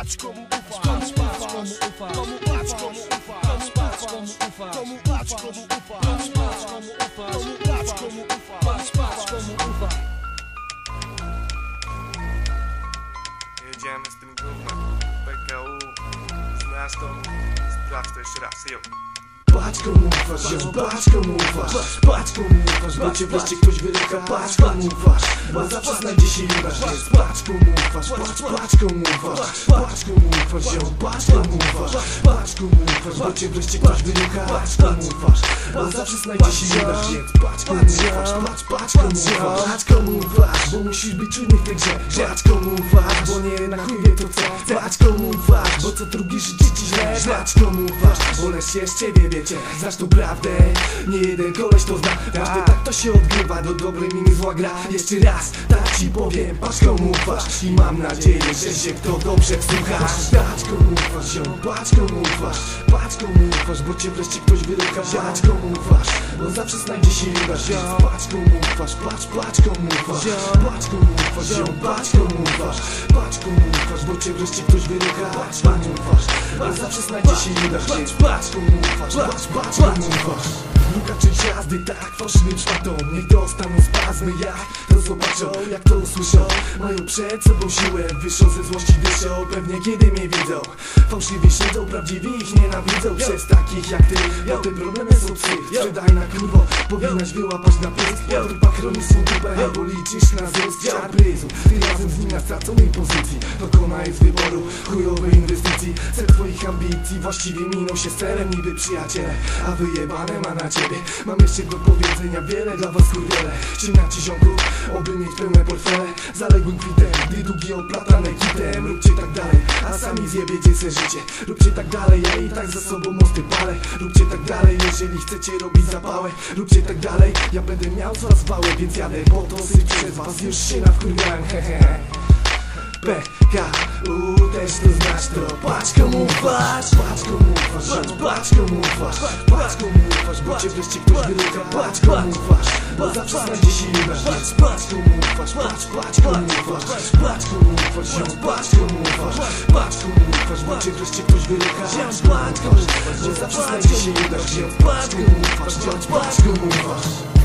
patrz komu ufasz komu ufasz Komu patrz komu ufasz komu ufasz Komu patrz komu ufasz komu ufasz Komu patrz komu ufasz Patrz, patrz komu ufasz Jedziemy z tym gównem PKU Znasz to? Sprawdź to jeszcze raz, jo Patrz komu ufasz, ją, patrz komu ufasz Patrz komu ufasz, bo cię wreszcie ktoś wyryka Patrz komu ufasz, bo zawsze znajdzie się judasz Więc patrz komu ufasz, patrz, patrz komu ufasz Patrz komu ufasz, ją, patrz komu ufasz Patrz komu ufasz, bo cię wreszcie ktoś wyryka Patrz komu ufasz, bo zawsze znajdzie się judasz Więc patrz komu ufasz, patrz, patrz komu ufasz Patrz komu ufasz, bo musisz być czujny w tej grze Patrz komu ufasz, bo nie na chuj wie to co Patrz komu ufasz, bo co drugi życie ci źle Patrz komu ufasz, lecz się z ciebie wiecie Znasz tu prawdę, nie jeden koleś to zna. Każdy tak to się odgrywa, do dobrej miny zła gra. Jeszcze raz, tak ci powiem, patrz komu ufasz I mam nadzieję, że się kto dobrze wsłuchasz Patrz komu ufasz, ją, patrz komu ufasz Patrz komu ufasz, bo cię wreszcie ktoś wyryka Patrz komu ufasz, bo zawsze znajdzie się judasz patrz komu ufasz, patrz, patrz komu ufasz Patrz komu ufasz, ją, patrz komu ufasz Patrz komu ufasz, bo cię wreszcie ktoś wyryka Patrz komu ufasz, bo zawsze znajdzie się judasz Więc patrz komu ufasz, patrz, patrz komu ufasz Luka czy jazdy, tak, fałszywym szmatą Niech dostaną spazmy, jak to zobaczą Jak to usłyszą, mają przed sobą siłę Wyższą ze złości dyszą, pewnie kiedy mnie widzą Fałszywi siedzą, prawdziwi ich nienawidzą. Przez takich jak ty, potem problemy są psy. Sprzedaj na kurwo, powinnaś wyłapać na pysk. Po trupach chronisz swą dupę, albo liczysz na zysk. Bryzu, ty razem z nim na straconej pozycji. Dokonaj z wyboru chujowej inwestycji Cel twoich ambicji właściwie minął się z celem Niby przyjaciele, a wyjebane ma na ciebie. Mam jeszcze do powiedzenia wiele dla was kurwiele Ściemniacie ziomków, oby mieć pełne portfele. Zaległym kwitem, gdy długi oplatane kitem. Róbcie tak dalej, a sami zjebiecie se życie. Róbcie tak dalej, ja i tak za sobą mosty palę. Róbcie tak dalej, jeżeli chcecie robić zapałę. Róbcie tak dalej, ja będę miał coraz wałę Więc jadę po to syć przez was, już się nawkurwiałem, hehehe PKU też to znasz to Patrz komu ufasz, patrz komu ufasz Patrz, patrz komu ufasz, patrz komu ufasz Bo cię wreszcie ktoś wyryka Patrz komu ufasz, bo zawsze znajdzie się judasz Więc patrz komu ufasz, patrz, patrz komu ufasz. Patrz komu ufasz, patrz komu ufasz. Patrz komu ufasz, bo cię wreszcie ktoś wyryka Patrz komu ufasz, bo zawsze znajdzie się judasz Więc patrz komu ufasz, patrz komu ufasz